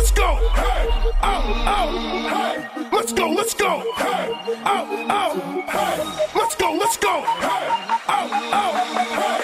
let's go. Hey, oh, oh, hey, let's go, let's go. Hey, oh, oh, hey, let's go, let's go. Hey, oh, oh, hey.